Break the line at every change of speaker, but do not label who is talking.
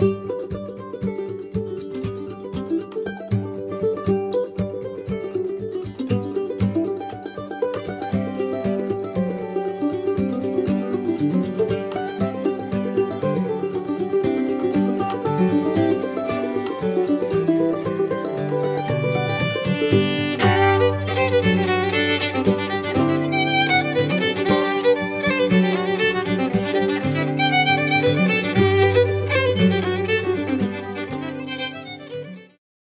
you.